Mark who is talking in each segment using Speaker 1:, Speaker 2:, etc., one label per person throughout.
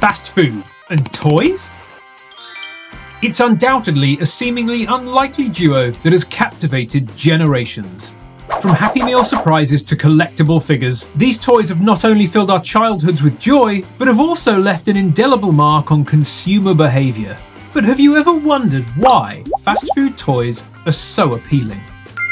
Speaker 1: Fast food and toys? It's undoubtedly a seemingly unlikely duo that has captivated generations. From Happy Meal surprises to collectible figures, these toys have not only filled our childhoods with joy, but have also left an indelible mark on consumer behaviour. But have you ever wondered why fast food toys are so appealing?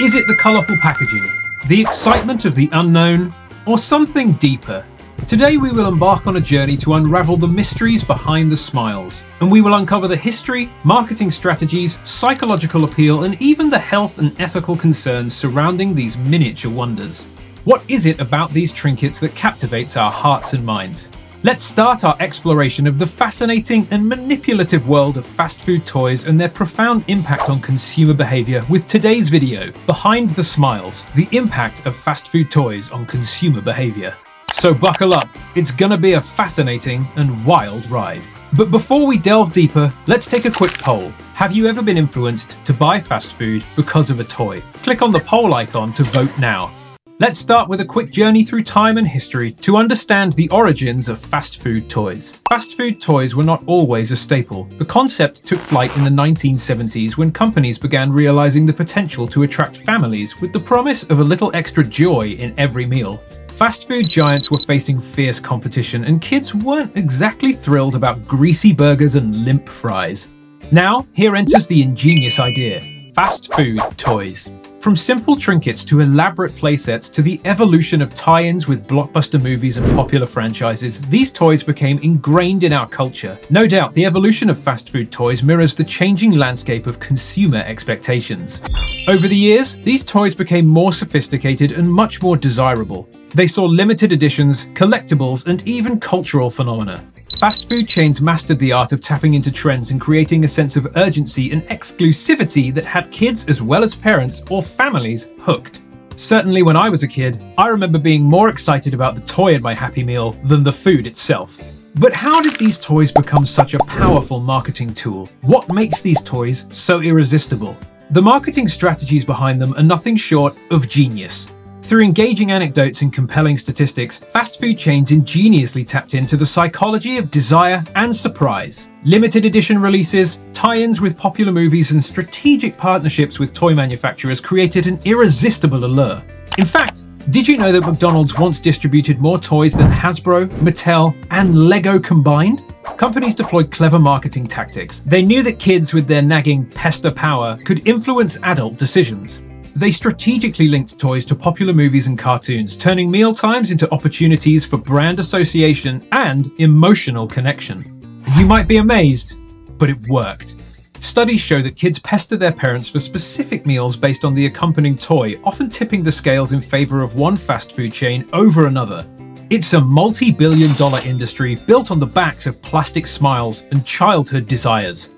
Speaker 1: Is it the colourful packaging, the excitement of the unknown, or something deeper? Today we will embark on a journey to unravel the mysteries behind the smiles, and we will uncover the history, marketing strategies, psychological appeal, and even the health and ethical concerns surrounding these miniature wonders. What is it about these trinkets that captivates our hearts and minds? Let's start our exploration of the fascinating and manipulative world of fast food toys and their profound impact on consumer behavior with today's video, Behind the Smiles, the impact of fast food toys on consumer behavior. So buckle up, it's gonna be a fascinating and wild ride. But before we delve deeper, let's take a quick poll. Have you ever been influenced to buy fast food because of a toy? Click on the poll icon to vote now. Let's start with a quick journey through time and history to understand the origins of fast food toys. Fast food toys were not always a staple. The concept took flight in the 1970s when companies began realizing the potential to attract families with the promise of a little extra joy in every meal. Fast food giants were facing fierce competition, and kids weren't exactly thrilled about greasy burgers and limp fries. Now, here enters the ingenious idea fast food toys. From simple trinkets to elaborate playsets to the evolution of tie ins with blockbuster movies and popular franchises, these toys became ingrained in our culture. No doubt, the evolution of fast food toys mirrors the changing landscape of consumer expectations. Over the years, these toys became more sophisticated and much more desirable. They saw limited editions, collectibles, and even cultural phenomena. Fast food chains mastered the art of tapping into trends and creating a sense of urgency and exclusivity that had kids as well as parents or families hooked. Certainly, when I was a kid, I remember being more excited about the toy in my Happy Meal than the food itself. But how did these toys become such a powerful marketing tool? What makes these toys so irresistible? The marketing strategies behind them are nothing short of genius. Through engaging anecdotes and compelling statistics, fast food chains ingeniously tapped into the psychology of desire and surprise. Limited edition releases, tie ins with popular movies, and strategic partnerships with toy manufacturers created an irresistible allure. In fact, did you know that McDonald's once distributed more toys than Hasbro, Mattel, and Lego combined? Companies deployed clever marketing tactics. They knew that kids with their nagging pester power could influence adult decisions. They strategically linked toys to popular movies and cartoons, turning meal times into opportunities for brand association and emotional connection. You might be amazed, but it worked. Studies show that kids pester their parents for specific meals based on the accompanying toy, often tipping the scales in favor of one fast food chain over another. It's a multi billion dollar industry built on the backs of plastic smiles and childhood desires.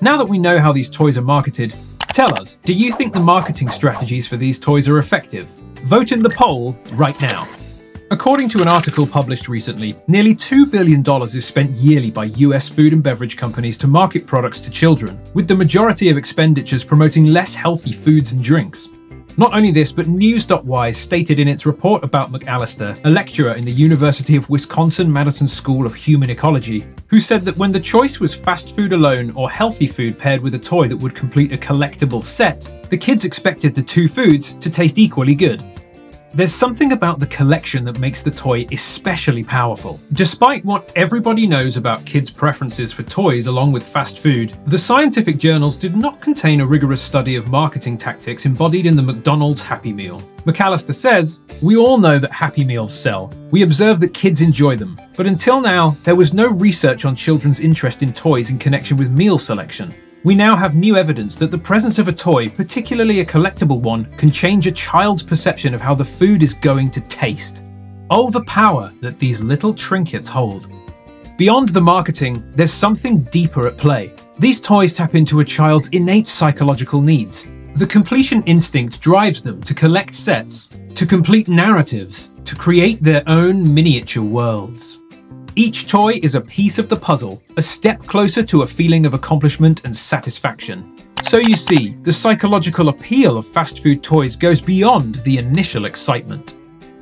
Speaker 1: Now that we know how these toys are marketed, Tell us, do you think the marketing strategies for these toys are effective? Vote in the poll right now. According to an article published recently, nearly $2 billion is spent yearly by US food and beverage companies to market products to children, with the majority of expenditures promoting less healthy foods and drinks. Not only this, but Newswise stated in its report about McAlister, a lecturer in the University of Wisconsin Madison School of Human Ecology, who said that when the choice was fast food alone or healthy food paired with a toy that would complete a collectible set, the kids expected the two foods to taste equally good. There's something about the collection that makes the toy especially powerful. Despite what everybody knows about kids' preferences for toys along with fast food, the scientific journals did not contain a rigorous study of marketing tactics embodied in the McDonald's Happy Meal. McAlister says, We all know that Happy Meals sell. We observe that kids enjoy them. But until now, there was no research on children's interest in toys in connection with meal selection. We now have new evidence that the presence of a toy, particularly a collectible one, can change a child's perception of how the food is going to taste. Oh, the power that these little trinkets hold. Beyond the marketing, there's something deeper at play. These toys tap into a child's innate psychological needs. The completion instinct drives them to collect sets, to complete narratives, to create their own miniature worlds. Each toy is a piece of the puzzle, a step closer to a feeling of accomplishment and satisfaction. So you see, the psychological appeal of fast food toys goes beyond the initial excitement.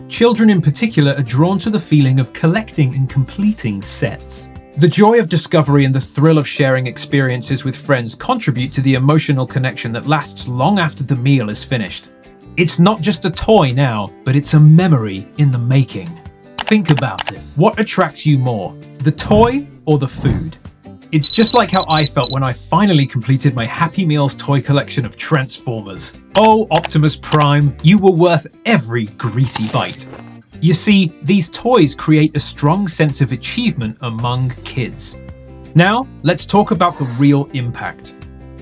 Speaker 1: Children in particular are drawn to the feeling of collecting and completing sets. The joy of discovery and the thrill of sharing experiences with friends contribute to the emotional connection that lasts long after the meal is finished. It's not just a toy now, but it's a memory in the making. Think about it. What attracts you more, the toy or the food? It's just like how I felt when I finally completed my Happy Meals toy collection of Transformers. Oh, Optimus Prime, you were worth every greasy bite. You see, these toys create a strong sense of achievement among kids. Now, let's talk about the real impact.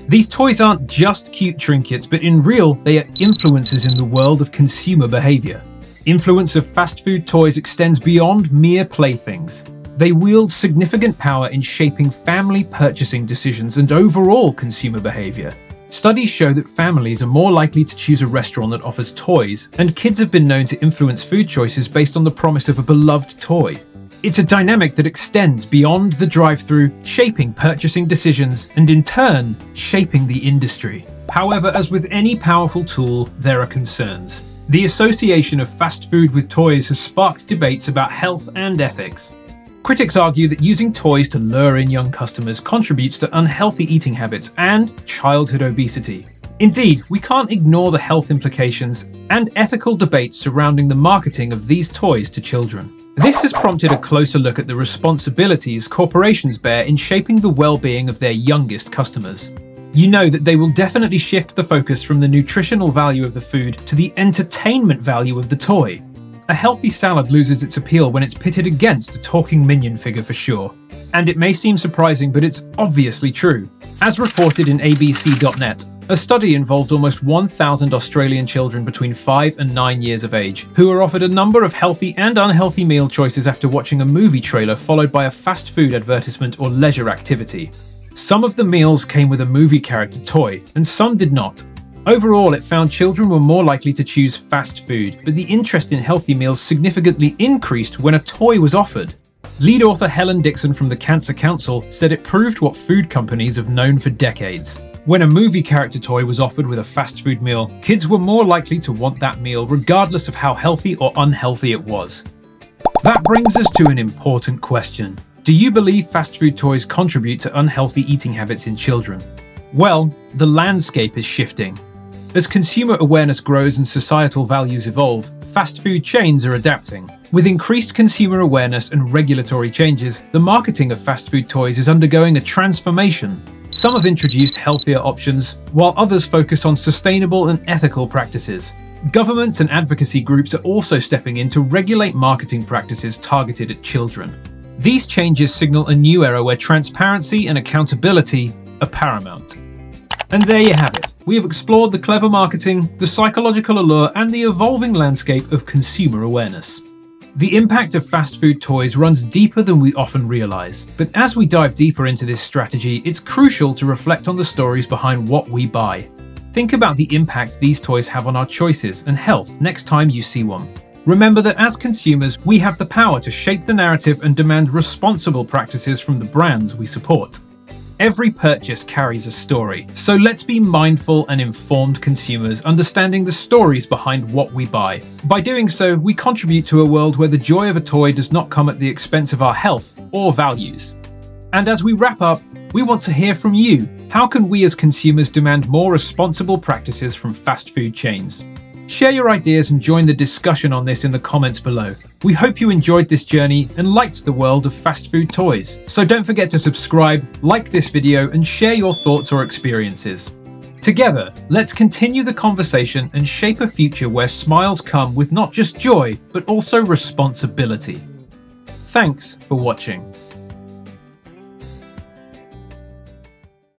Speaker 1: These toys aren't just cute trinkets, but in real, they are influences in the world of consumer behavior. Influence of fast food toys extends beyond mere playthings. They wield significant power in shaping family purchasing decisions and overall consumer behavior. Studies show that families are more likely to choose a restaurant that offers toys, and kids have been known to influence food choices based on the promise of a beloved toy. It's a dynamic that extends beyond the drive through, shaping purchasing decisions and in turn, shaping the industry. However, as with any powerful tool, there are concerns. The association of fast food with toys has sparked debates about health and ethics. Critics argue that using toys to lure in young customers contributes to unhealthy eating habits and childhood obesity. Indeed, we can't ignore the health implications and ethical debates surrounding the marketing of these toys to children. This has prompted a closer look at the responsibilities corporations bear in shaping the well-being of their youngest customers. You know that they will definitely shift the focus from the nutritional value of the food to the entertainment value of the toy. A healthy salad loses its appeal when it's pitted against a talking minion figure for sure. And it may seem surprising, but it's obviously true. As reported in ABC.net, a study involved almost 1,000 Australian children between 5 and 9 years of age, who were offered a number of healthy and unhealthy meal choices after watching a movie trailer followed by a fast food advertisement or leisure activity. Some of the meals came with a movie character toy, and some did not, Overall, it found children were more likely to choose fast food, but the interest in healthy meals significantly increased when a toy was offered. Lead author Helen Dixon from the Cancer Council said it proved what food companies have known for decades. When a movie character toy was offered with a fast food meal, kids were more likely to want that meal regardless of how healthy or unhealthy it was. That brings us to an important question. Do you believe fast food toys contribute to unhealthy eating habits in children? Well, the landscape is shifting. As consumer awareness grows and societal values evolve, fast food chains are adapting. With increased consumer awareness and regulatory changes, the marketing of fast food toys is undergoing a transformation. Some have introduced healthier options, while others focus on sustainable and ethical practices. Governments and advocacy groups are also stepping in to regulate marketing practices targeted at children. These changes signal a new era where transparency and accountability are paramount. And there you have it. We have explored the clever marketing, the psychological allure, and the evolving landscape of consumer awareness. The impact of fast food toys runs deeper than we often realise, but as we dive deeper into this strategy, it's crucial to reflect on the stories behind what we buy. Think about the impact these toys have on our choices and health next time you see one. Remember that as consumers, we have the power to shape the narrative and demand responsible practices from the brands we support. Every purchase carries a story, so let's be mindful and informed consumers, understanding the stories behind what we buy. By doing so, we contribute to a world where the joy of a toy does not come at the expense of our health or values. And as we wrap up, we want to hear from you. How can we as consumers demand more responsible practices from fast food chains? Share your ideas and join the discussion on this in the comments below. We hope you enjoyed this journey and liked the world of fast food toys. So don't forget to subscribe, like this video, and share your thoughts or experiences. Together, let's continue the conversation and shape a future where smiles come with not just joy, but also responsibility. Thanks for watching.